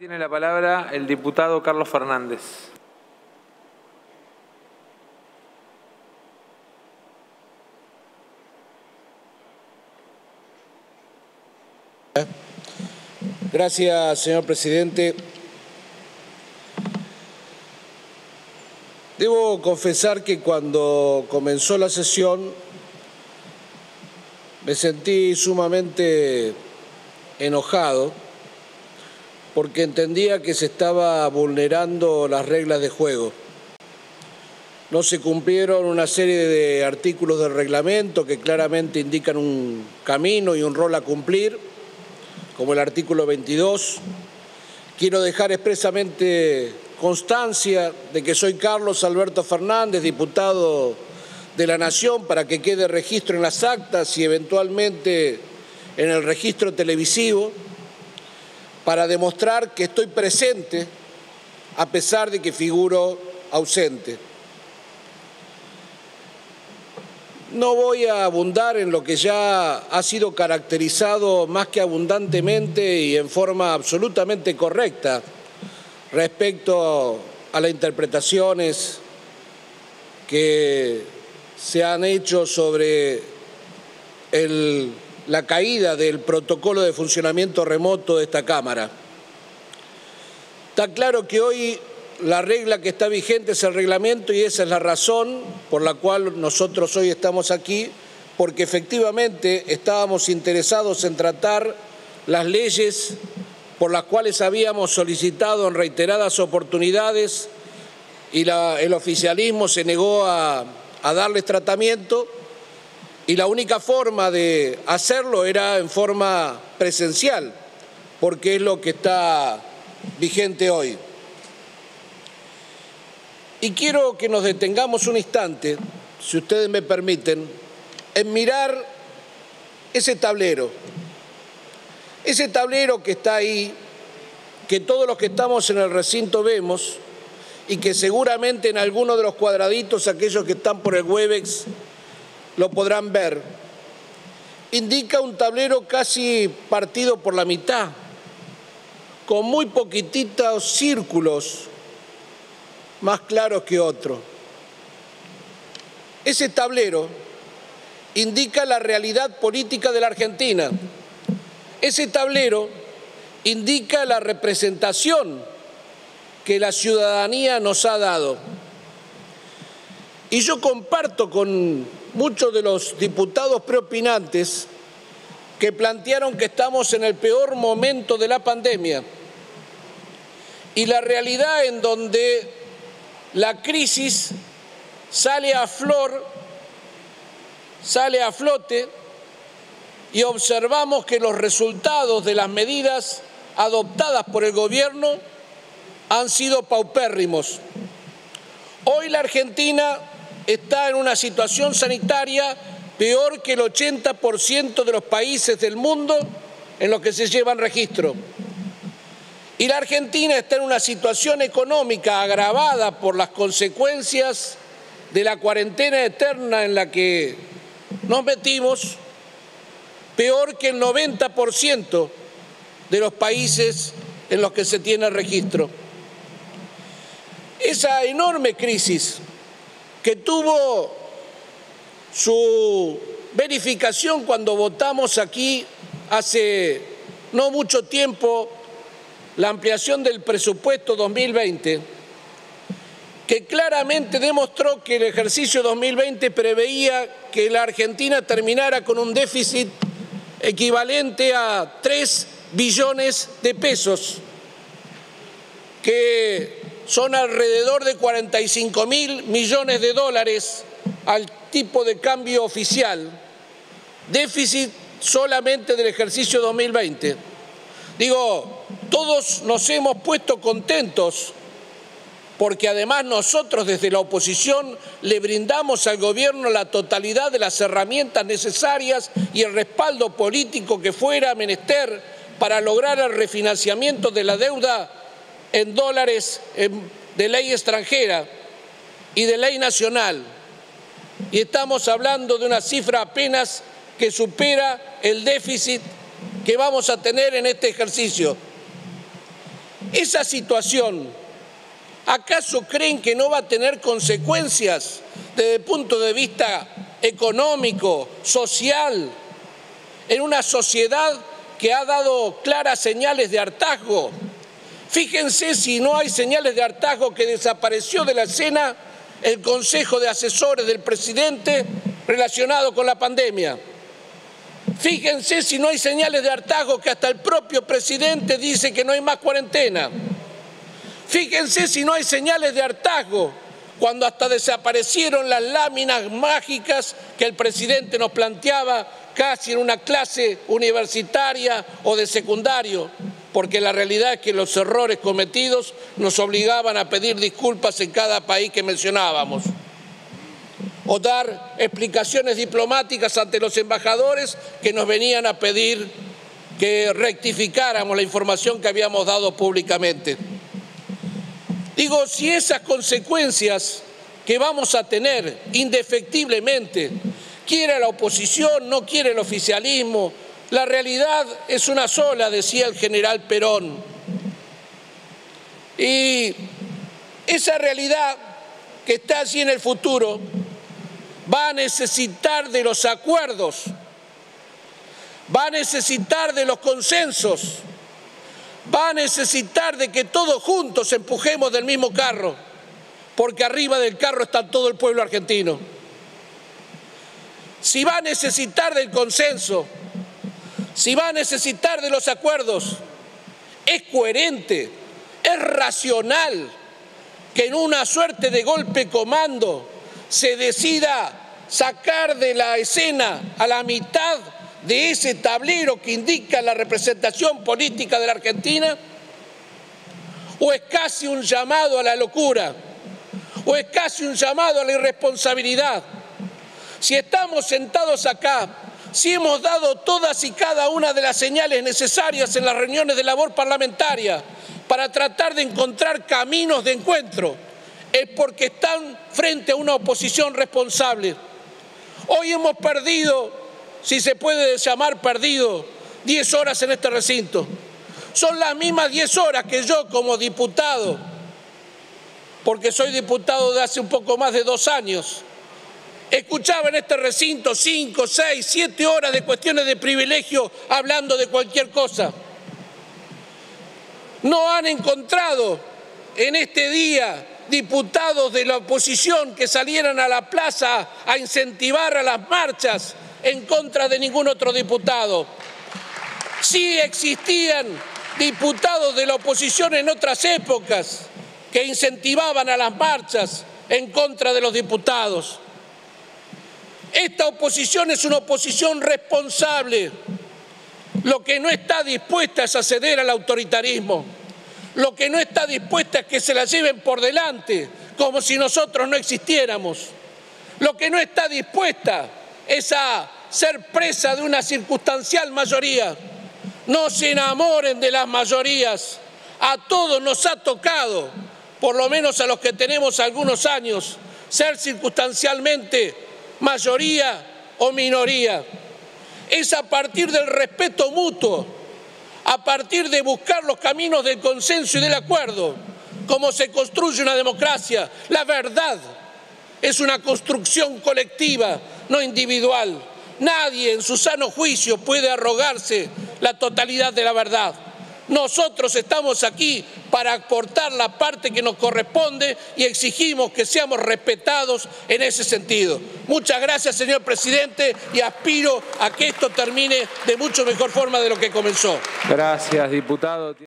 Tiene la palabra el diputado Carlos Fernández. Gracias, señor presidente. Debo confesar que cuando comenzó la sesión me sentí sumamente enojado porque entendía que se estaba vulnerando las reglas de juego. No se cumplieron una serie de artículos del reglamento que claramente indican un camino y un rol a cumplir, como el artículo 22. Quiero dejar expresamente constancia de que soy Carlos Alberto Fernández, diputado de la Nación, para que quede registro en las actas y eventualmente en el registro televisivo para demostrar que estoy presente a pesar de que figuro ausente. No voy a abundar en lo que ya ha sido caracterizado más que abundantemente y en forma absolutamente correcta respecto a las interpretaciones que se han hecho sobre el la caída del protocolo de funcionamiento remoto de esta Cámara. Está claro que hoy la regla que está vigente es el reglamento y esa es la razón por la cual nosotros hoy estamos aquí, porque efectivamente estábamos interesados en tratar las leyes por las cuales habíamos solicitado en reiteradas oportunidades y el oficialismo se negó a, a darles tratamiento y la única forma de hacerlo era en forma presencial, porque es lo que está vigente hoy. Y quiero que nos detengamos un instante, si ustedes me permiten, en mirar ese tablero, ese tablero que está ahí, que todos los que estamos en el recinto vemos y que seguramente en alguno de los cuadraditos, aquellos que están por el Webex, lo podrán ver, indica un tablero casi partido por la mitad, con muy poquititos círculos, más claros que otro. Ese tablero indica la realidad política de la Argentina. Ese tablero indica la representación que la ciudadanía nos ha dado. Y yo comparto con muchos de los diputados preopinantes que plantearon que estamos en el peor momento de la pandemia y la realidad en donde la crisis sale a flor, sale a flote y observamos que los resultados de las medidas adoptadas por el gobierno han sido paupérrimos. Hoy la Argentina está en una situación sanitaria peor que el 80% de los países del mundo en los que se llevan registro. Y la Argentina está en una situación económica agravada por las consecuencias de la cuarentena eterna en la que nos metimos, peor que el 90% de los países en los que se tiene registro. Esa enorme crisis que tuvo su verificación cuando votamos aquí hace no mucho tiempo la ampliación del presupuesto 2020, que claramente demostró que el ejercicio 2020 preveía que la Argentina terminara con un déficit equivalente a 3 billones de pesos, que son alrededor de 45 mil millones de dólares al tipo de cambio oficial, déficit solamente del ejercicio 2020. Digo, todos nos hemos puesto contentos porque además nosotros desde la oposición le brindamos al gobierno la totalidad de las herramientas necesarias y el respaldo político que fuera menester para lograr el refinanciamiento de la deuda en dólares de ley extranjera y de ley nacional. Y estamos hablando de una cifra apenas que supera el déficit que vamos a tener en este ejercicio. esa situación, ¿acaso creen que no va a tener consecuencias desde el punto de vista económico, social, en una sociedad que ha dado claras señales de hartazgo? Fíjense si no hay señales de hartazgo que desapareció de la escena el Consejo de Asesores del presidente relacionado con la pandemia. Fíjense si no hay señales de hartazgo que hasta el propio presidente dice que no hay más cuarentena. Fíjense si no hay señales de hartazgo cuando hasta desaparecieron las láminas mágicas que el presidente nos planteaba casi en una clase universitaria o de secundario, porque la realidad es que los errores cometidos nos obligaban a pedir disculpas en cada país que mencionábamos o dar explicaciones diplomáticas ante los embajadores que nos venían a pedir que rectificáramos la información que habíamos dado públicamente. Digo, si esas consecuencias que vamos a tener indefectiblemente, quiere la oposición, no quiere el oficialismo, la realidad es una sola, decía el general Perón. Y esa realidad que está allí en el futuro va a necesitar de los acuerdos, va a necesitar de los consensos, va a necesitar de que todos juntos empujemos del mismo carro, porque arriba del carro está todo el pueblo argentino. Si va a necesitar del consenso, si va a necesitar de los acuerdos, es coherente, es racional que en una suerte de golpe comando se decida sacar de la escena a la mitad de ese tablero que indica la representación política de la Argentina? ¿O es casi un llamado a la locura? ¿O es casi un llamado a la irresponsabilidad? Si estamos sentados acá, si hemos dado todas y cada una de las señales necesarias en las reuniones de labor parlamentaria para tratar de encontrar caminos de encuentro, es porque están frente a una oposición responsable. Hoy hemos perdido, si se puede llamar perdido, 10 horas en este recinto. Son las mismas 10 horas que yo como diputado, porque soy diputado de hace un poco más de dos años, escuchaba en este recinto 5, 6, 7 horas de cuestiones de privilegio hablando de cualquier cosa. No han encontrado en este día diputados de la oposición que salieran a la plaza a incentivar a las marchas en contra de ningún otro diputado. Sí existían diputados de la oposición en otras épocas que incentivaban a las marchas en contra de los diputados. Esta oposición es una oposición responsable. Lo que no está dispuesta es a ceder al autoritarismo. Lo que no está dispuesta es que se la lleven por delante, como si nosotros no existiéramos. Lo que no está dispuesta es a ser presa de una circunstancial mayoría. No se enamoren de las mayorías. A todos nos ha tocado, por lo menos a los que tenemos algunos años, ser circunstancialmente mayoría o minoría. Es a partir del respeto mutuo a partir de buscar los caminos del consenso y del acuerdo, como se construye una democracia. La verdad es una construcción colectiva, no individual. Nadie en su sano juicio puede arrogarse la totalidad de la verdad. Nosotros estamos aquí para aportar la parte que nos corresponde y exigimos que seamos respetados en ese sentido. Muchas gracias, señor presidente, y aspiro a que esto termine de mucho mejor forma de lo que comenzó. Gracias, diputado.